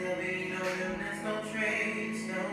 There'll be no illness, no trace, no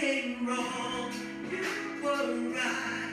came wrong, you were right.